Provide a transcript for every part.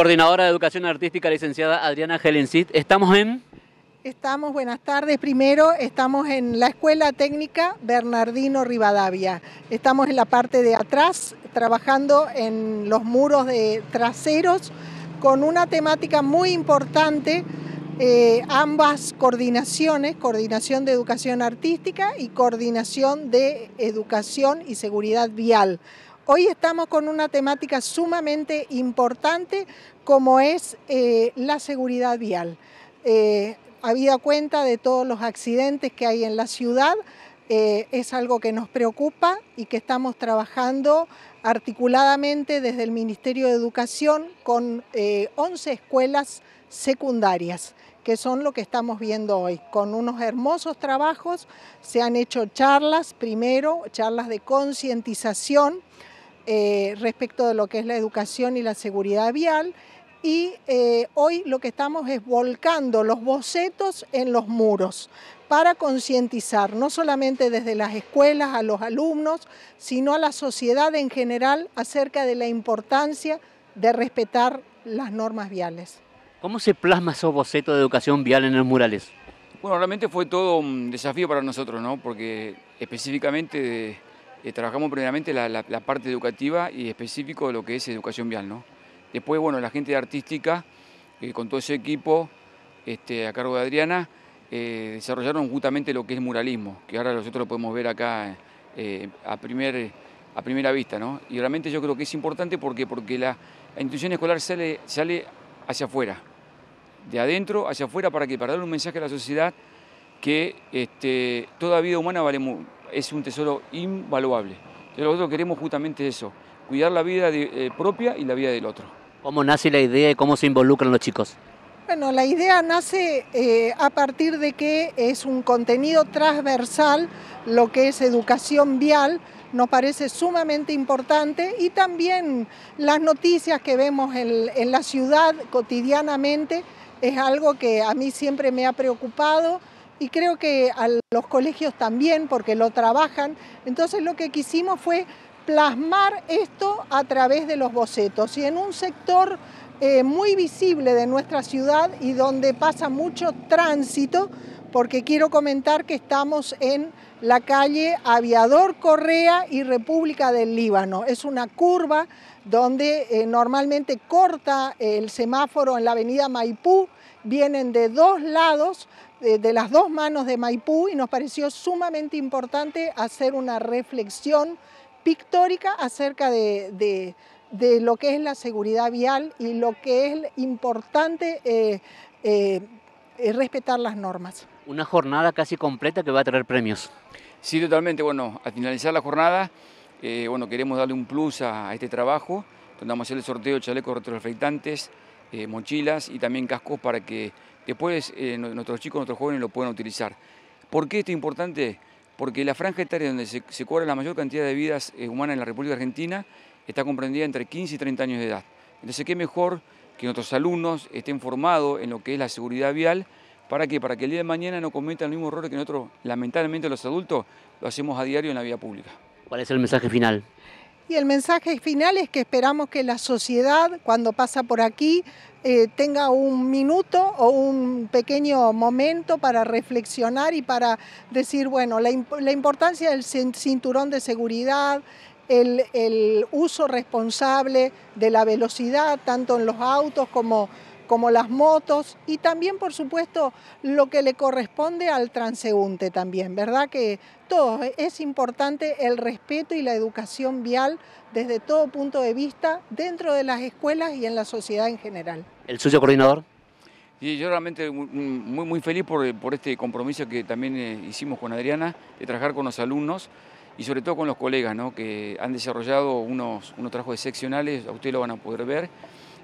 Coordinadora de Educación Artística, licenciada Adriana Gelencit. Estamos en... Estamos, buenas tardes. Primero, estamos en la Escuela Técnica Bernardino Rivadavia. Estamos en la parte de atrás, trabajando en los muros de traseros con una temática muy importante, eh, ambas coordinaciones, coordinación de educación artística y coordinación de educación y seguridad vial. Hoy estamos con una temática sumamente importante como es eh, la seguridad vial. Eh, habida cuenta de todos los accidentes que hay en la ciudad, eh, es algo que nos preocupa y que estamos trabajando articuladamente desde el Ministerio de Educación con 11 escuelas secundarias que son lo que estamos viendo hoy. Con unos hermosos trabajos se han hecho charlas, primero charlas de concientización eh, respecto de lo que es la educación y la seguridad vial. Y eh, hoy lo que estamos es volcando los bocetos en los muros para concientizar, no solamente desde las escuelas a los alumnos, sino a la sociedad en general acerca de la importancia de respetar las normas viales. ¿Cómo se plasma esos bocetos de educación vial en los murales? Bueno, realmente fue todo un desafío para nosotros, ¿no? Porque específicamente eh, trabajamos primeramente la, parte educativa y específico de lo que es educación vial. ¿no? Después, bueno, la gente artística, eh, con todo ese equipo este, a cargo de Adriana, eh, desarrollaron justamente lo que es muralismo, que ahora nosotros lo podemos ver acá a, primer, a primera vista. ¿no? Y realmente yo creo que es importante porque, porque la, institución escolar sale, sale hacia afuera, de adentro hacia afuera, para, que, para dar un mensaje a la sociedad que este, toda vida humana vale mucho es un tesoro invaluable. Entonces nosotros queremos justamente eso, cuidar la vida eh, propia y la vida del otro. ¿Cómo nace la idea y cómo se involucran los chicos? Bueno, la idea nace eh, a partir de que es un contenido transversal, lo que es educación vial, nos parece sumamente importante y también las noticias que vemos en la ciudad cotidianamente es algo que a mí siempre me ha preocupado y creo que a los colegios también, porque lo trabajan. Entonces lo que quisimos fue plasmar esto a través de los bocetos y en un sector eh, muy visible de nuestra ciudad y donde pasa mucho tránsito, porque quiero comentar que estamos en la calle Aviador Correa y República del Líbano. Es una curva donde eh, normalmente corta el semáforo en la avenida Maipú, vienen de dos lados, de, las dos manos de Maipú y nos pareció sumamente importante hacer una reflexión pictórica acerca de, lo que es la seguridad vial y lo que es importante eh, eh, respetar las normas. Una jornada casi completa que va a traer premios. Sí, totalmente. Bueno, al finalizar la jornada, eh, bueno, queremos darle un plus a, este trabajo, donde vamos a hacer el sorteo de chalecos retroreflectantes, mochilas y también cascos para que después eh, nuestros chicos, nuestros jóvenes lo pueden utilizar. ¿Por qué esto es importante? Porque la franja etaria donde se, cobra la mayor cantidad de vidas eh, humanas en la República Argentina está comprendida entre 15 y 30 años de edad. Entonces, qué mejor que nuestros alumnos estén formados en lo que es la seguridad vial, ¿para que Para que el día de mañana no cometan el mismo error que nosotros, lamentablemente los adultos, lo hacemos a diario en la vía pública. ¿Cuál es el mensaje final? Y el mensaje final es que esperamos que la sociedad, cuando pasa por aquí, eh, tenga un minuto o un pequeño momento para reflexionar y para decir, bueno, la, importancia del cinturón de seguridad, el, el uso responsable de la velocidad, tanto en los autos como como las motos y también, por supuesto, lo que le corresponde al transeúnte también, ¿verdad? Que todo es importante el respeto y la educación vial desde todo punto de vista dentro de las escuelas y en la sociedad en general. ¿El suyo coordinador? Sí, yo realmente muy, muy feliz por, este compromiso que también eh, hicimos con Adriana, de trabajar con los alumnos y sobre todo con los colegas, ¿no? que han desarrollado unos, unos trabajos excepcionales, a ustedes lo van a poder ver.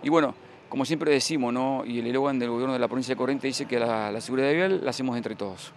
Y bueno, como siempre decimos, ¿no? y el eslogan del gobierno de la provincia de Corrientes dice que la, la seguridad vial la hacemos entre todos.